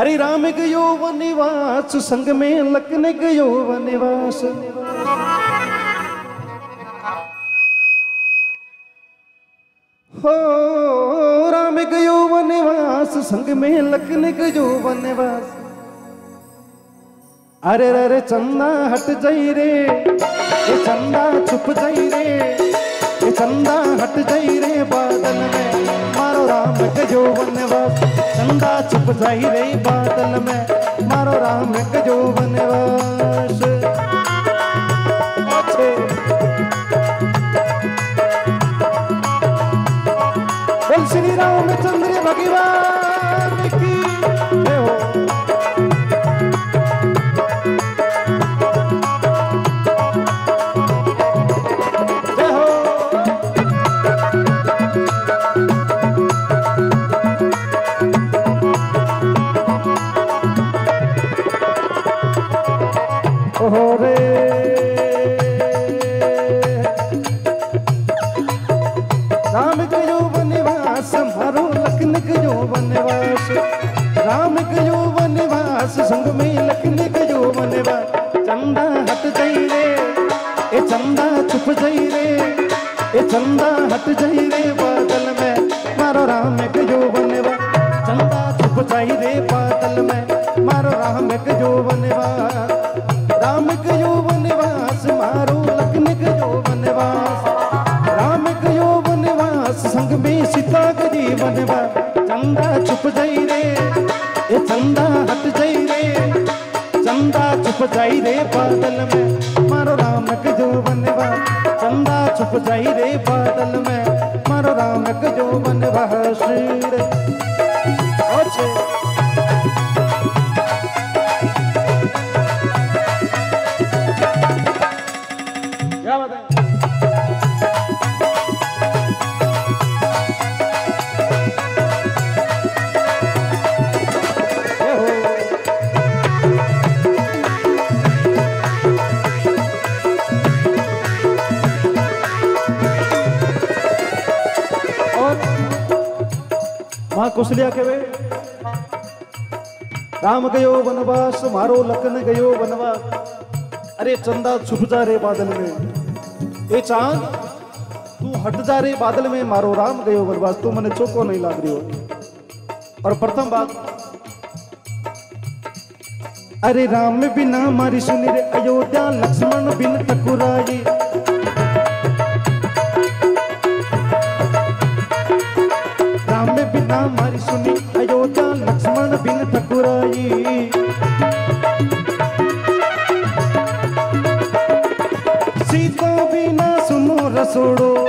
अरे राम गयो वनिवास संग में लखन गयो वनिवास हो, राम गयो वनवास संग में लखन गयो वनवास अरे अरे चंदा हट जाई रे चंदा छुप जाई रे। चंदा हट जाई रे बादल में। मारो राम जो वनवास, चंदा छुप जाई रे बादल में। मारो राम जो वनवास। बोल श्री रामचंद्र भगवान। वनवास संग में लखन गयो वनवास। चंदा हट जाई रे, ए चंदा छुप जाई रे। ए चंदा हट जाई रे बादल में, मारो राम गयो वनवास। चंदा छुप जाई रे बादल में, मारो राम गयो वनवास। राम गयो वनवास, मारो लखन गयो वनवास। राम गयो वनवास, संग में सीता गई वनवास। चंदा छुप जाई रे। ये चंदा, हट जाई रे। चंदा छुप जाई रे बादल में। मारो राम जो बनवा। चंदा छुप जाई रे बादल में। मारो राम बनवा वनवास रे। माँ कुशलिया के वे राम गयो वनवास, मारो लखन गयो वनवास। अरे चंदा छुप जा रे बादल में। ए चाँद, तू हट जा रे बादल में, मारो राम गयो वनवास। तू मने चौको नहीं लाग रही हो और प्रथम बात, अरे राम बिना मारी सुनी रे, अयोध्या लक्ष्मण बिन ठकुराई राम बिना मारी सुनी अयोध्या लक्ष्मण बिन ठकुराई। सीता बिना सुनो रसोड़ो।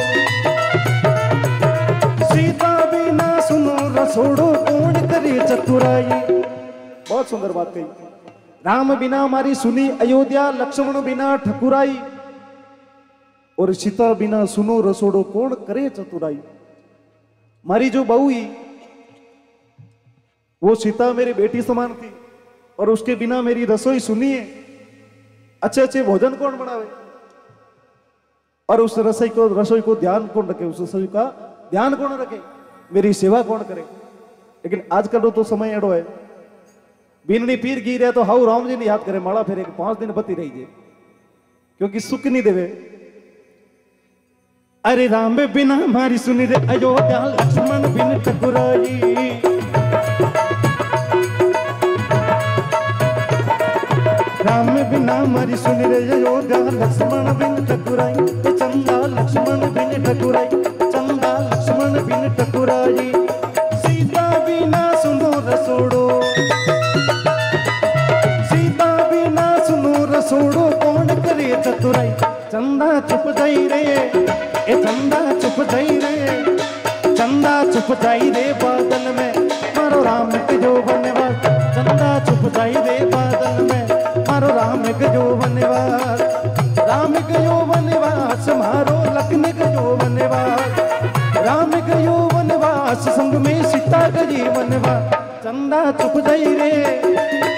सीता बिना सुनो रसोड़ो, कौन करे चतुराई। बहुत सुंदर बात कही। राम बिना हमारी सुनी, अयोध्या लक्ष्मण बिना ठकुराई। और सीता बिना सुनो रसोड़ो, कौन करे चतुराई। मारी जो बहू वो सीता मेरी बेटी समान थी, और उसके बिना मेरी रसोई सुनिए। अच्छे अच्छे भोजन कौन बनावे? और उस रसोई को रसोई को ध्यान कौन रखे? उस रसोई का ध्यान कौन रखे? मेरी सेवा कौन करे? लेकिन आजकल तो समय एड़ो है। बीननी पीर गी रहे तो हाउ राम जी ने याद करे माला फेरे के पाँच दिन बती रही जे क्योंकि सुख नहीं देवे। अरे राम बिना हमारी सुनी रे, अयोध्या लक्ष्मण बिन ठकुराई राम बिना हमारी सुनी रे अयोध्या लक्ष्मण बिन ठकुराई, चंदा लक्ष्मण बिन ठकुराई, चंदा लक्ष्मण बिन ठकुराई। सीता बिना सुनो रसोड़ो सीता बिना सुनो रसोड़ो कौन करे चतुराई चंदा चुप जाई रे, ए चंदा चुप जाई रे। चंदा चुप जाई रे बादल में, मारो राम के जो बनवास चंदा चुप जाई रे मारो लखन के जो बनवास राम के जो बनवास संग में सीता के जी बनवास चंदा चुप जाई रे,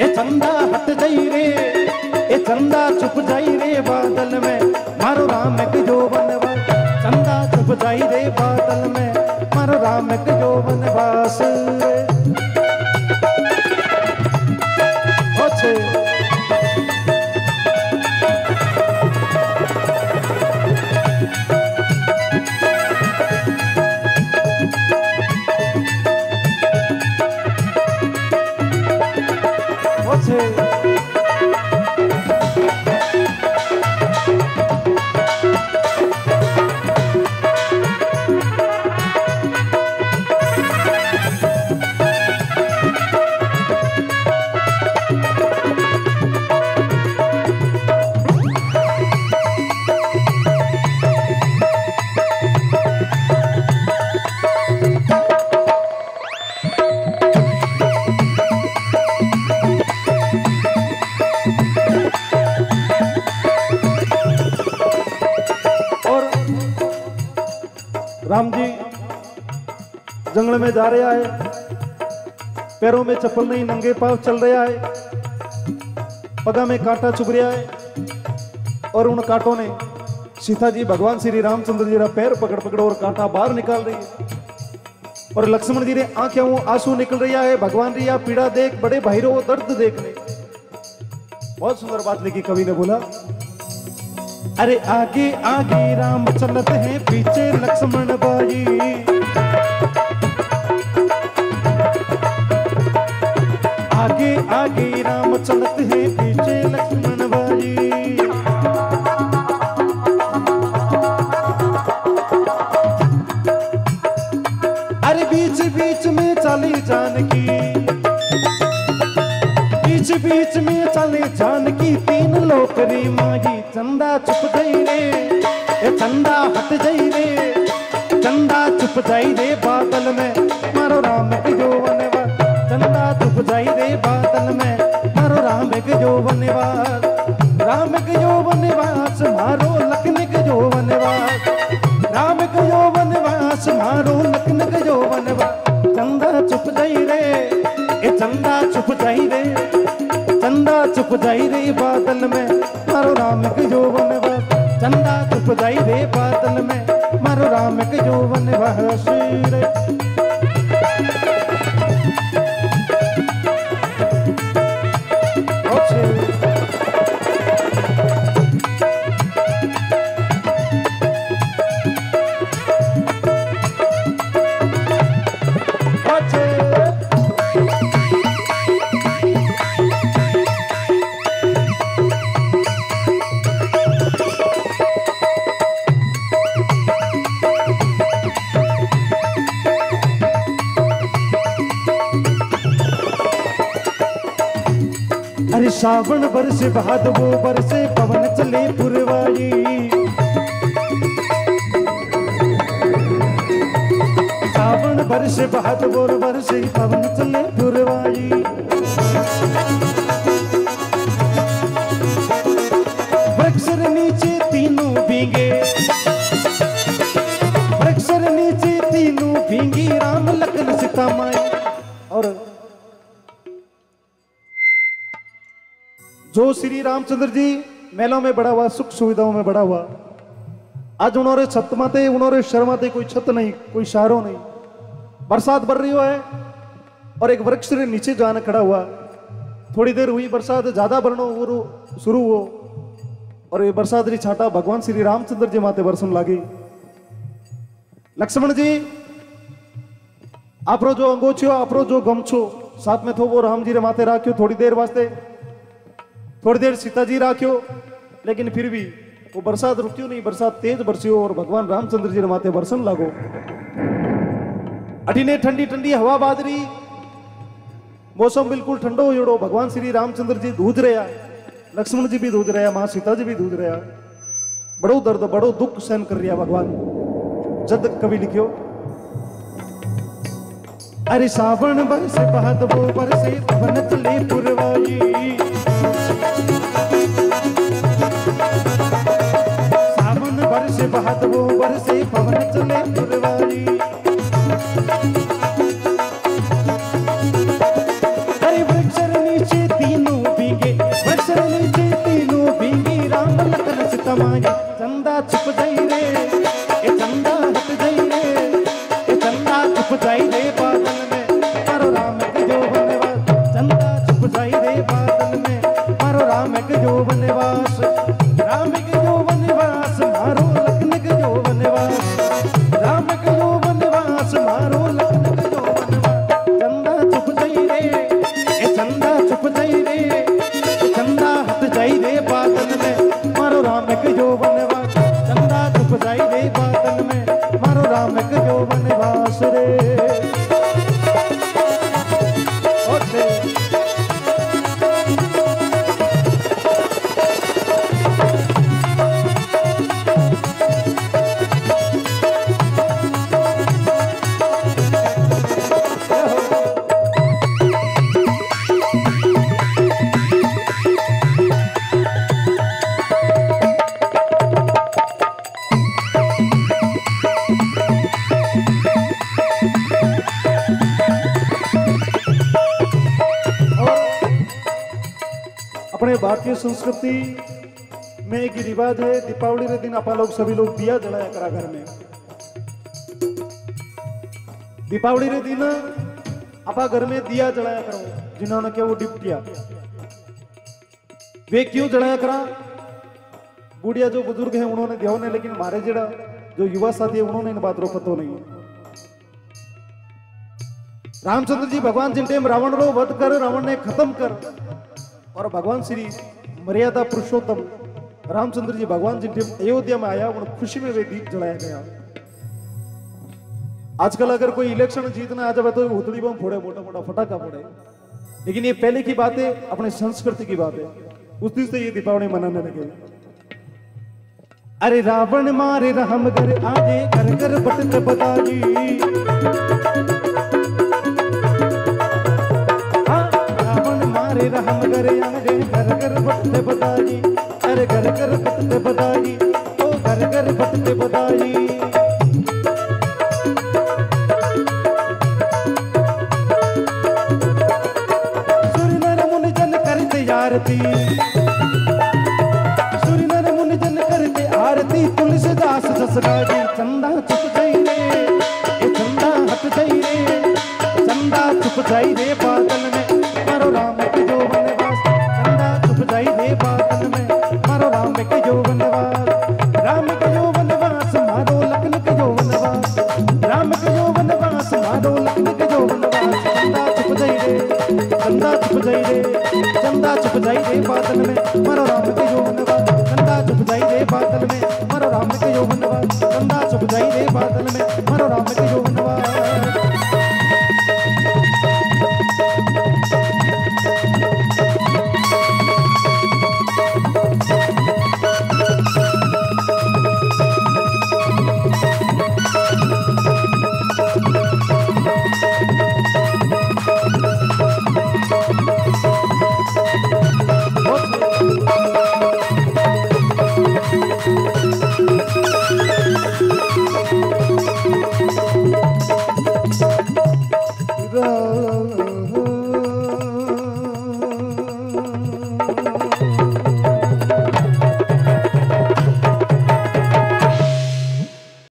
ए चंदा हट जाई रे, ए चंदा चुप जाई रे बादल में। मारो राम के जो बनवास चंदा चुप जाई रे बादल में। मारो राम के जो में जा रहा है। पैरों में चप्पल नहीं, नंगे पाव चल रहा है। पगा में कांटा चुभ रहा है और उन कांटों ने सीता जी, भगवान श्री रामचंद्र जी का पैर पकड़ पकड़ और कांटा बाहर निकाल रही है। और लक्ष्मण जी ने आँखें आँसू निकल रहा है। भगवान री या पीड़ा देख, बड़े भाई रो दर्द देख ले बहुत सुंदर बात लिखी कवि ने बोला। अरे आगे आगे राम चलते हैं, पीछे लक्ष्मण बाई। आगे आगे राम चलते हैं पीछे लक्ष्मण बाई अरे बीच बीच में चली जानकी। बीच बीच में चले जानकी। तीन लोकरी मागी चंदा चुप जाई रे। चंदा हट जाई रे। चंदा चुप जाई रे बादल में। मारो राम वनवा जाई रे बादल में। मारो राम के जो वनवास राम के जो वनवास, मारो लखन के जो वनवास। राम के जो वनवास, मारो लखन के जो वनवास। चंदा चुप जाई रे, ए चंदा चुप जाई रे। चंदा चुप जाई रे बादल में, मारो राम के जो वनवास। चंदा चुप जाई रे बादल में, मारो राम के जो वनवास रे। सावन बरसे भाद वो बरसे पवन चले पुरवाई सावन बरसे भाद वो बरसे पवन चले पुरवाई वृक्षर नीचे तीनों भींगे। वृक्षर नीचे तीनों भींगी। राम लखन सीता जो श्री रामचंद्र जी मेलों में बड़ा हुआ, सुख सुविधाओं में बड़ा हुआ, आज उन्होंने छत माते उन्होंने शर्माते कोई छत नहीं, कोई शहरों नहीं। बरसात बढ़ रही है और एक वृक्ष के नीचे जाना खड़ा हुआ। थोड़ी देर हुई बरसात, ज़्यादा बढ़नो वो शुरू हो और ये बरसात री छाटा भगवान श्री रामचंद्र जी माते बरसन लागी। लक्ष्मण जी, आप जो अंगोछियो आपरो जो गमछो, साथ में थो वो राम जी रे माते राख्यो थोड़ी देर वास्ते। थोड़ी देर सीता जी राख्यो लेकिन फिर भी वो बरसात रुकियो नहीं, बरसात तेज बरसियो और भगवान रामचंद्र जी रे माथे बरसन लागो। अठीने ठंडी ठंडी हवा बादरी। मौसम बिल्कुल ठंडो हो भगवान श्री रामचंद्र जी दूध रहा लक्ष्मण जी भी दूध रहा माँ सीता जी भी दूध रहा बड़ो दर्द, बड़ो दुख सहन कर रहा भगवान। जद कवि लिखियो, अरे सावन बरसे बहत वो बरसे पवन चले पुरवाई सावन बरसे बहत वो बरसे पवन चले पुरवाई संस्कृति में एक रिवाज है, दीपावली के दिन आप लोग सभी लोग दिया जलाया करा घर में। दीपावली के दिन आप घर में दिया जलाया करो, जिन्होंने क्या वो डिप्टिया वे क्यों जलाया करा? बूढ़िया जो बुज़ुर्ग है, उन्होंने ध्यान है लेकिन हमारे जरा जो युवा साथी है, उन्होंने इन बात रो पतो नहीं रामचंद्र जी, भगवान जिन टाइम रावण रो वध कर, रावण ने खत्म कर, और भगवान श्री मर्यादा पुरुषोत्तम रामचंद्र जी भगवान जिन टाइम अयोध्या में आया उन खुशी में वे दीप जलाया गया। आजकल अगर कोई इलेक्शन जीतना आ जाए तो उतली बम फोड़े, मोटा मोटा फटाका फोड़े। लेकिन ये पहले की बात है अपने संस्कृति की बात। है उस दिन से ये दीपावली मनाने लगे। अरे रावण मारे राम घर आजे घर घर बटत बताई बटत बताई अरे घर घर बटत बताई ओ घर घर जन करते आरती। सूर्य मुनि जन आरती तुलसी दास गाजी चंदा चुप जाई रे चंदा हट रे, चंदा चुप रे जाई बादल में मारो राम के वाला चंदा चुप जाई रे बादल में।